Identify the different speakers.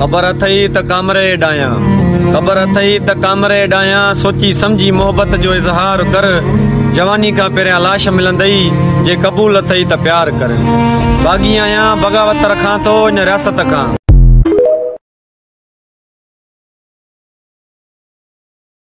Speaker 1: ख़बर अथई त कामरेड आहियां ख़बर अथई त कामरेड आहियां सोची सम्झी मोहबत जो इज़हार कर जवानी खां पहिरियां लाश मिलंदई जे क़बूल अथई त प्यारु कर बाग़ी आहियां बग़ावत रखां थो हिन रियासत खां